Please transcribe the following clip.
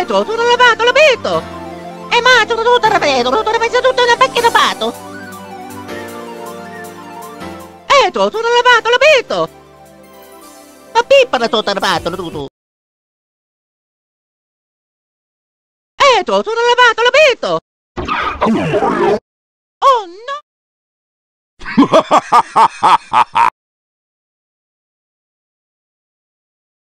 Eto, tu non lavato, lo metto! Eh, e mangio tutto il vedo, tutto il tutto nel vecchio pato! Eto, tu non lavato, lo metto! Ma pippa tutto lavato, pato, tu tu! Eto, tu non lavato, lo metto! Oh no!